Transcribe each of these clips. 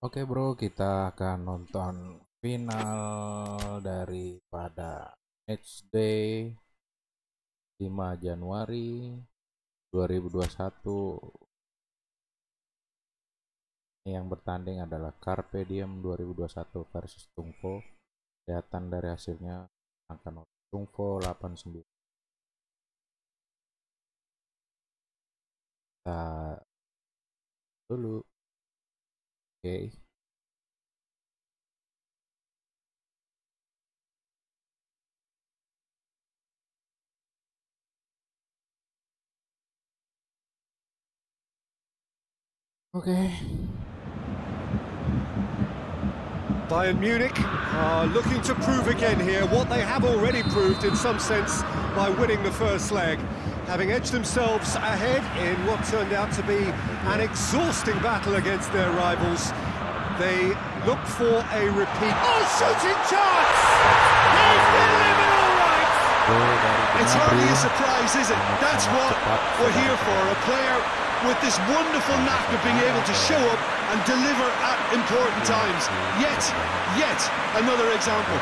Oke bro, kita akan nonton final daripada matchday 5 Januari 2021 yang bertanding adalah Carpe Diem 2021 versus Tungfo kelihatan dari hasilnya akan Tungfo 89 kita dulu oke oke Bayern Munich are looking to prove again here what they have already proved in some sense by winning the first leg. Having edged themselves ahead in what turned out to be an exhausting battle against their rivals, they look for a repeat. Oh, shooting chance! He's delivered all right! It's hardly a surprise, is it? That's what we're here for. A player with this wonderful knack of being able to show up and deliver at important times. Yet, yet another example.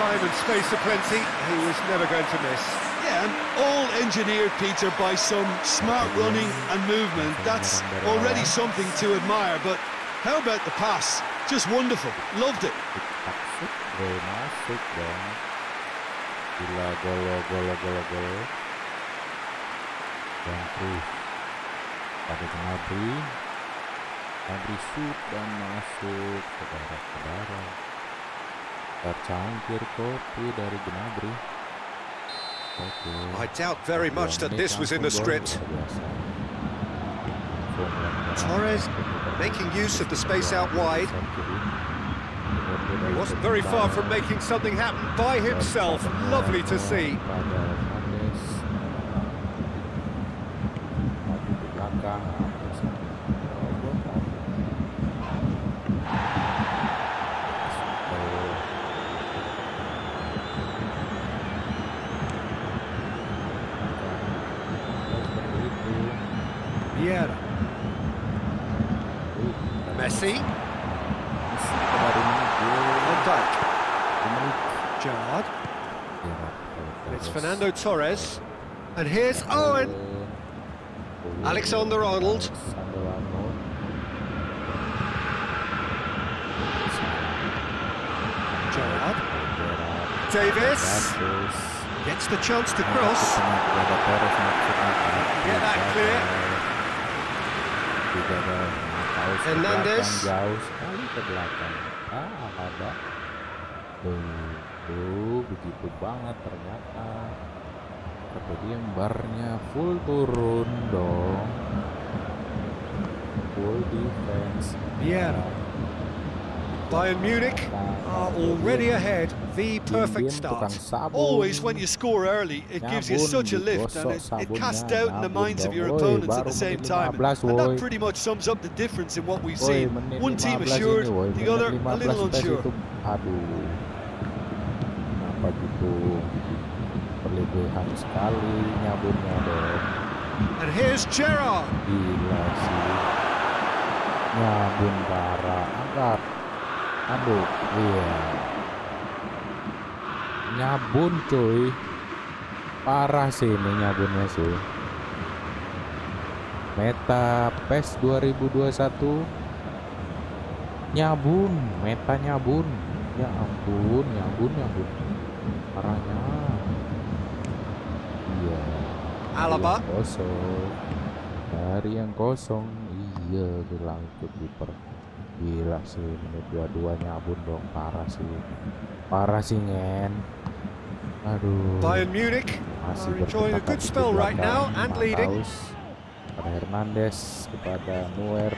Time and space aplenty, he was never going to miss. Yeah, and all engineered, Peter, by some smart running and movement. That's already something to admire, but how about the pass? Just wonderful. Loved it. pada Gnabry Gnabry shoot dan masuk saudara-saudara tercangkir kopi dari Gnabry oke I doubt very much that this was in the script. Torres making use of the space out wide. He wasn't very far from making something happen by himself. Lovely to see. Messi. Van Dijk. Gerrard. It's Fernando Torres. And here's Owen. Alexander Arnold. Gerrard. Davies. Gets the chance to cross. Ada Torres maksudnya. Get that clear. Ada Mataus ke Hernandez. belakang, jauh sekali ke belakang. Ah, ada. Tuh, tuh, begitu banget ternyata. Kemudian barnya full turun dong. Full defense. Vieira. Bayern Munich are already ahead. The perfect start. Always, when you score early, it gives you such a lift and it, it casts doubt in the minds of your opponents at the same time. And that pretty much sums up the difference in what we've seen. One team assured, the other a little unsure. aduh kenapa gitu berlebihan sekali nyabunnya dong And here's Gerrard. gila sih nyabun parah angkat aduh iya. Nyabun cuy. Parah sih ini nyabunnya sih. Meta PES 2021 nyabun meta nyabun. Ya ampun nyabun nyabun. Parahnya. Iya. Alaba. Yang kosong. Dari yang kosong. Iya bilang itu kiper gila sih menit dua-dua nyabun dong parah sih parah sih ngen aduh Bayern Munich masih enjoying a good spell right now and leading. Mataus pada Hernandez kepada Neuer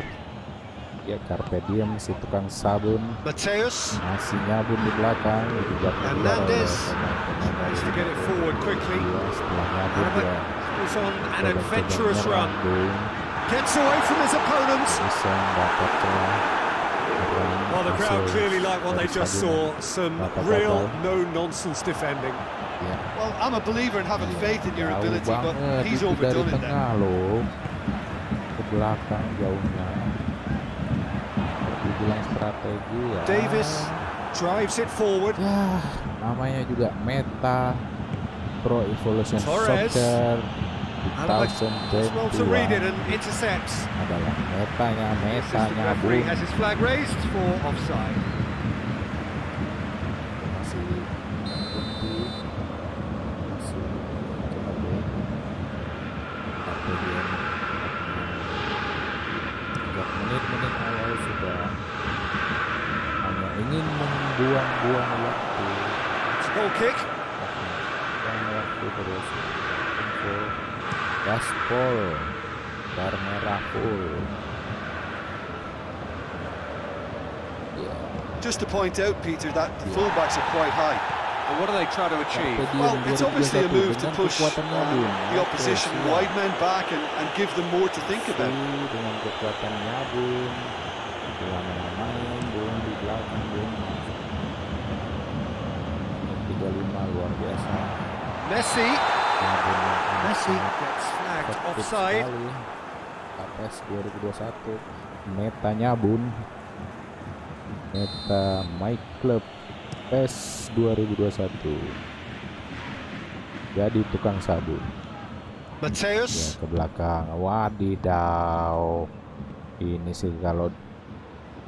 ya Carpe Diem si tukang sabun Mateus masih nyabun di belakang keluar Hernandez. tries to get it forward quickly. Setelah nyabun dia is on an adventurous run. Gets away from his opponents. bisa dapat celah Well, the crowd clearly like what they just saw. Some real no-nonsense defending. Well, I'm a believer in having faith in your ability, but he's itu overdone it tengah there. loh ke belakang jauhnya dibilang strategi ya Davies drives it forward. ya namanya juga meta Pro Evolution Torres. Soccer As well to read it and intercepts. adalah metanya metanya referee bung has his flag raised for offside. Gaspol bar merah full ya Just to point out, Peter, that the fullbacks are quite high. And what are they trying to achieve? Well, it's obviously a move to push uh, the opposition siap. wide men back and, and give them more to think about. Pasti dengan kekuatannya Bung Gimana main Bung di belakang Bung Menit 35 luar biasa Messi. Ya, Messi sangat gets flagged offside. KPS 2021 Metanya Bun Meta My Club PES 2021 Jadi tukang sabun ya Mateus. ke belakang. Wadidaw. Ini sih kalau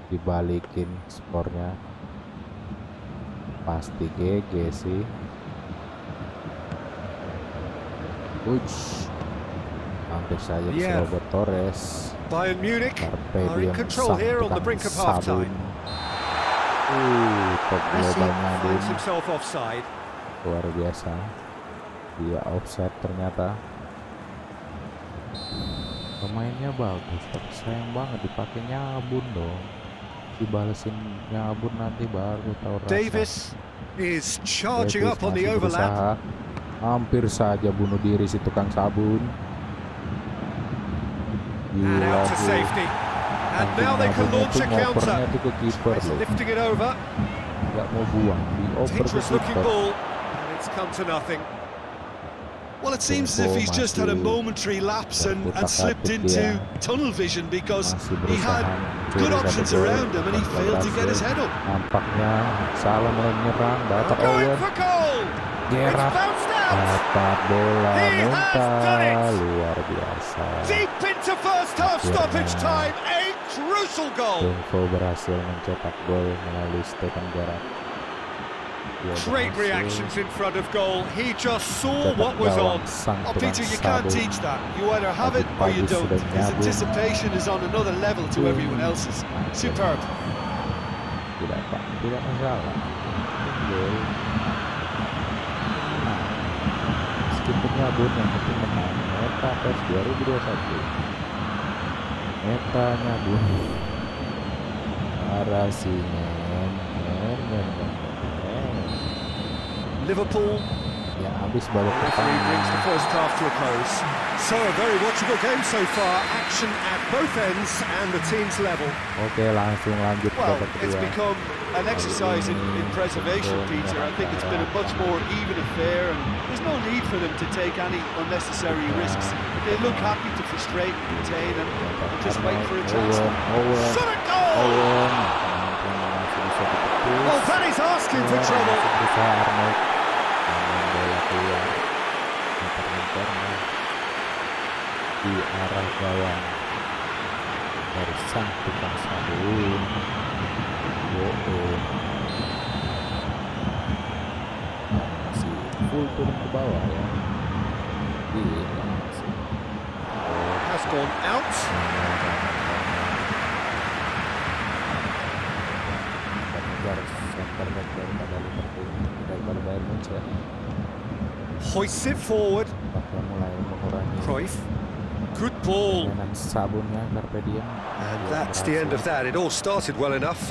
dibalikin skornya. Pasti GG sih Uj hampir saja Yeah. Robert Torres Bayern Munich are in control here on the brink of sabun. half-time. uh globalnya finds himself offside. luar biasa dia offset ternyata pemainnya bagus tapi sayang banget dipakai nyabun dong dibalesin nyabun nanti baru tahu rasa Davis is charging Davis up on the overlap. berusaha. Hampir saja bunuh diri si tukang sabun. Gila tuh. Langsung ke kiper loh. Gak mau buang, di oper ke kiper. Well, it seems as if he's just had a momentary lapse and, and slipped into tunnel vision because he had good options around him and he failed to get his head up. Nampaknya salah menyerang, dapat Owen. Gerard dapat bola muntah luar biasa Deep into first half stoppage time. A crucial goal. Tungvo berhasil mencetak gol melalui Stefan Gerrard Great reactions in front of goal. He just saw what was on. Oh, Peter, you can't teach that. You either have it or you don't. His anticipation is on another level to everyone else's. Superb. Nyabun yang penting menang meta PES 2021 meta nyabun parah sih men men men men, men. Liverpool yang habis babak pertama. So a very watchable game so far. Action at both ends and the teams level. oke langsung lanjut Well, babak it's kedua become an exercise in, in preservation, Peter. I think it's been a much more even affair, and there's no need for them to take any unnecessary risks. They look happy to frustrate and contain and, and just wait for a chance. Owen Owen Shot at goal! Owen Nampaknya masih bisa ditepis Well, that is asking for Owen trouble. masih berusaha Arnold Namun bola keluar Meternya corner Di arah gawang Dari sang tukang sabun Oh, oh. Nah, masih full turun ke bawah ya Gila Has gone out. mengejar center back daripada Liverpool daripada Bayern Munchen Hoists it forward. Bakal Cruyff. Good ball. permainan sabunnya Carpe Diem And that's the end of that. It all started well enough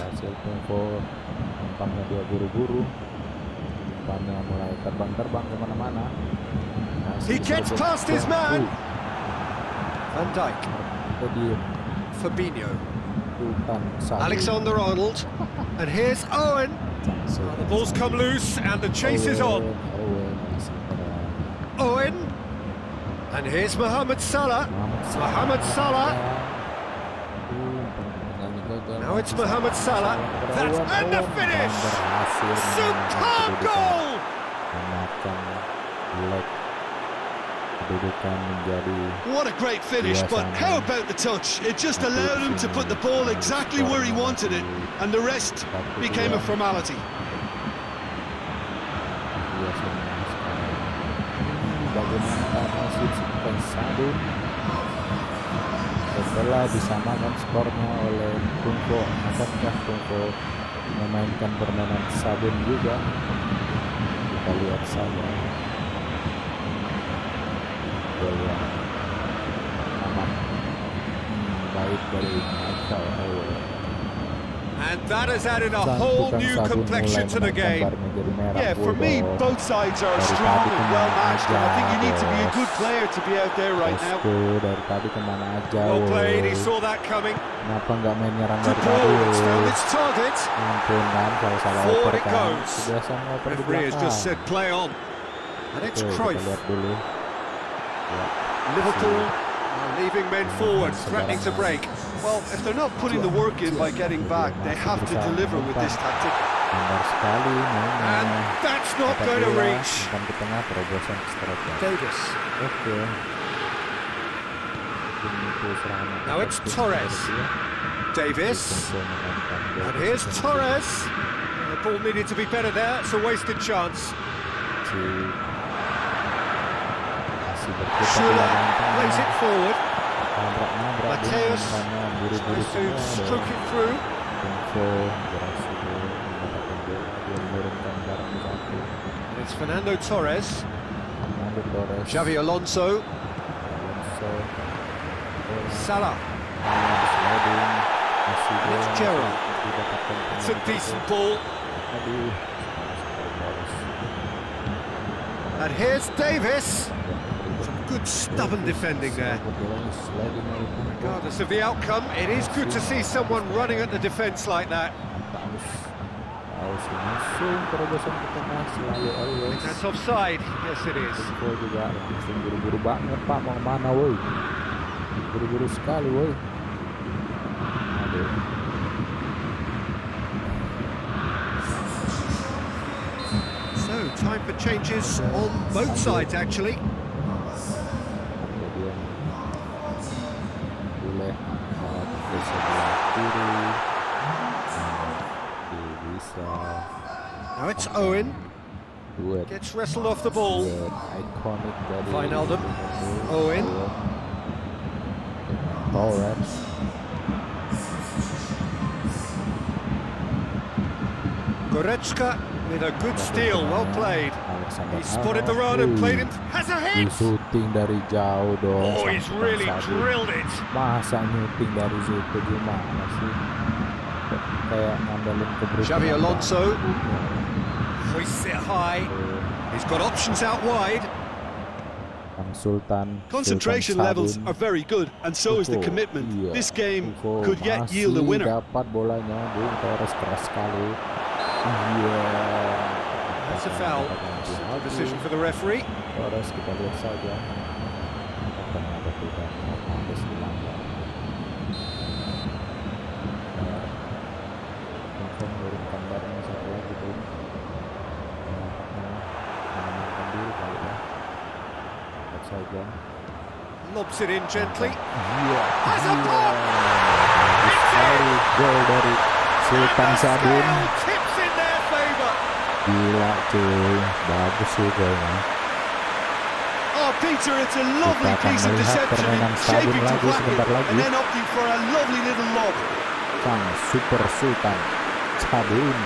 umpannya mulai terbang-terbang kemana-mana he gets past his man. Van Dijk. Fabinho. Alexander Arnold. And here's Owen. The ball's come loose and the chase is on. Owen and here's Mohamed Salah. Mohamed Salah. Now it's Mohamed Salah. That's and the finish. Superb goal. What a great finish, but how about the touch? It just allowed him to put the ball exactly where he wanted it, and the rest became a formality. bagaimana setelah disamakan skornya oleh Tungko akankah Tungko memainkan permainan Sabun juga? Kita lihat saja. Gol yang amat hmm, baik dari Michael Owen And that has added a whole new complexion to the game. barnya jadi merah Yeah, for me, both sides are strong and well matched, and I think you need to be a good player to be out there right now. Bosku dari tadi Well played, he saw that coming. Kenapa nggak main nyerang Good ball, tadi it's found its target. Ampun kan kalau salah Forward it goes. Di Referee has just said play on. And it's Cruyff. lihat dulu ya, Liverpool leaving men forward, threatening to break. Well, if they're not putting the work in by getting back, they have to deliver with this tactic. And that's not going to reach. umpan ke tengah terobosan ke striker Davies. Oke Ini tuh serangan yang Now it's Torres. Davies. Untuk memainkan gol And here's. Torres. The uh, ball needed to be better there. It's a wasted chance. Si masih berputar di Schürrle lapangan tengah. plays it forward. Mateus Tries to stroke it through. Info berhasil mendapatkan bola dia menurunkan barang satu. And it's Fernando Torres. Xabi Alonso. Salah. Ah, sliding. Masih And it's. Gerrard. It's a decent ball. And here's Davies. Good stubborn defending there. Regardless of the outcome, it is good to see someone running at the defence like that. That's offside. Yes, it is. buru-buru sekali woi aduh So, time for changes on both sides, actually. Now it's Owen. duet Gets wrestled off the ball. dari Wijnaldum. Owen. Ball Torres Goretzka with a good steal. Well played. Alexander He spotted the run and played him. Has a hit. syuting dari jauh dong. Oh, he's really drilled it. Masa nyuting dari situ gimana sih? Kayak ngandelin keberuntungan. Xabi Alonso. Hoists it high. He's got options out wide. Sultan. Concentration Sultan levels are very good, and so is the commitment. iya. This game Tuh, could yet yield a winner. dapat bolanya, Bung Torres keras sekali. Iya. That's a foul. Decision for the referee. Torres kita lihat saja. again. Lobs it in gently. Yeah. Has a block. Dari dari Sultan Sabun. Gila tuh, bagus sih golnya. Oh, Peter, it's a lovely Kita akan melihat permainan Sabun lagi sebentar lagi. Sang Super Sultan Sabun.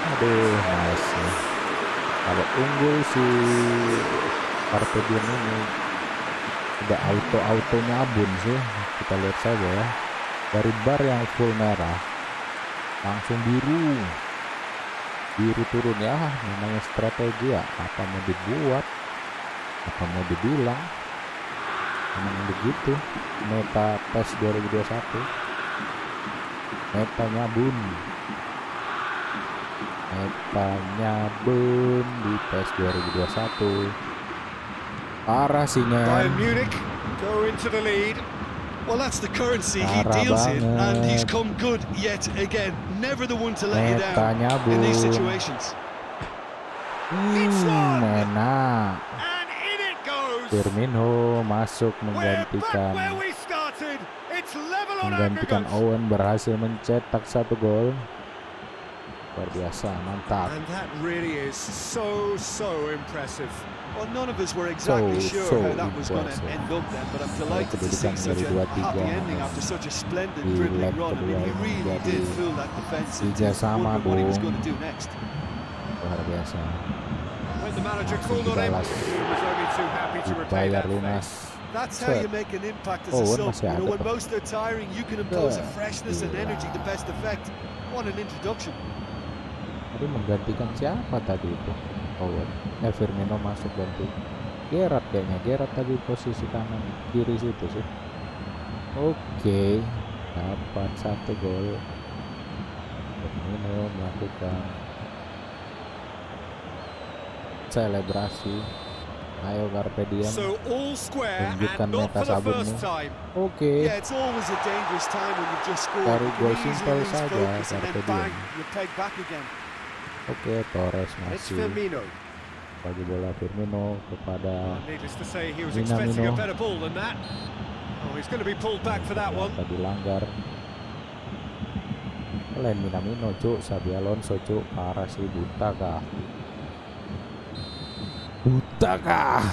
Aduh, nice. Kalau unggul sih si Karpedian ini udah auto-auto nyabun sih. Kita lihat saja ya. Dari bar yang full merah langsung biru. Biru turun ya, namanya strategi ya. Apa mau dibuat? Apa mau dibilang? Emang begitu. Meta PES 2021 metanya bun metanya bun di PES 2021 Parah sih Bayern Ngen. Munich go into the lead. Well, that's the currency he deals in, and he's come good yet again. Never the one to let you down in these situations. Hmm, enak. Firmino masuk menggantikan menggantikan. Owen berhasil mencetak satu gol. Luar biasa, mantap. And that really is so, so impressive. Well, none of us were exactly So, sure so how that was going to end up then, but I'm delighted to see such a happy ending after such a splendid dribbling run. I mean, he really did fool that defence sama wondering what he was going to do next. When the manager called on him, he was only too happy to repay that favour. That's how you make an impact as Oh, a sub. You know, when most are tiring, you can impose a freshness and energy to best effect. What an introduction. Tadi menggantikan siapa tadi itu? Howard. Eh Firmino masuk ganti. Gerard kayaknya Gerard tadi posisi kanan kiri situ sih. Oke, okay. dapat satu gol. Firmino melakukan selebrasi. Ayo Carpe Diem Tunjukkan meta sabun Oke okay. Dari gol simpel saja Carpe Diem Oke, Torres And it's masih bagi bola Firmino kepada Minamino. that. Oh, he's going to be pulled back for that one. tadi langgar. Lain Minamino, cuk, Sabi Alonso, cuk, parah sih buta kah? Buta kah?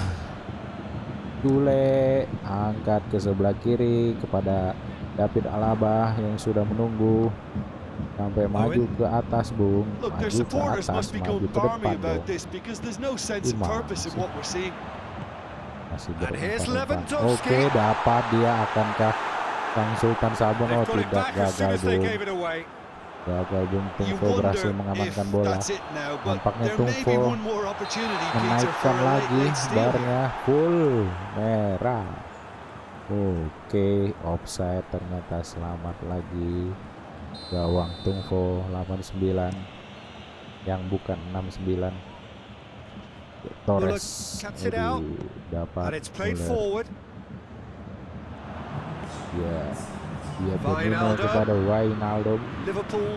Dule angkat ke sebelah kiri kepada David Alaba yang sudah menunggu sampai maju ke atas bung maju ke atas maju ke depan bung masih berhenti oke dapat dia akankah Kang Sultan Sabung oh tidak gagal bung gagal bung Tungfo berhasil mengamankan bola. nampaknya Tungfo menaikkan lagi barnya. Full merah. Oke offside ternyata selamat lagi gawang Tungfo 89 yang bukan 69 Torres dapat ya dia Firmino kepada Wijnaldo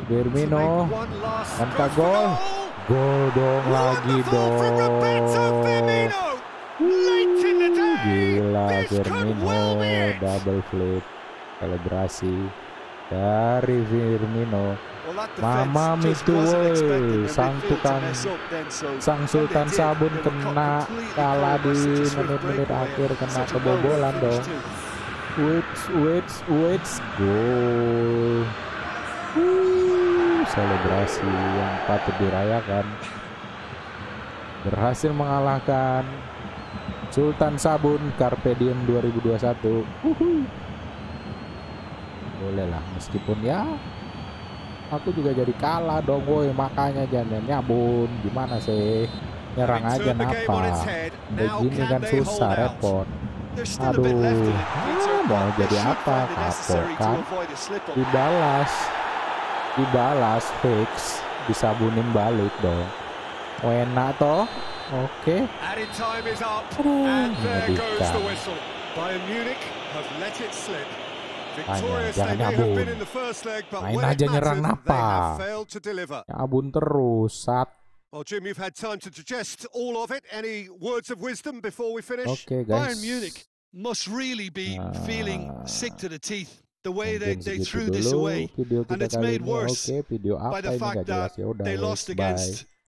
Firmino tanpa gol. Gol dong lagi dong. gila Firmino double flip selebrasi dari Firmino. Mama itu sang tukang sang sultan sabun kena kalah di menit-menit akhir kena kebobolan dong. wait wait wait goal. selebrasi yang patut dirayakan. Berhasil mengalahkan Sultan Sabun Carpe Diem 2021 Uhuh boleh lah. Meskipun ya aku juga jadi kalah dong woi. Makanya jangan nyabun gimana sih? Nyerang aja napa begini kan susah repot. Aduh. ah, mau jadi apa? kapok kan? dibalas. Dibalas fix. Bisa bunim balik dong. Wena toh. Oke. Okay. aduh menyedihkan Bayern Munich have let it slip. Tanya, jangan nyabun. Main aja nyerang napa. Nyabun terus. Sat. Well, Jim, you've had time to digest all of it. Any words of wisdom before we finish? Okay, guys. Bayern Munich must really be uh, feeling sick to the teeth the way they, they threw dulu. this away. Video and it's made worse okay, by the fact that jelas. Ya they lost bye. against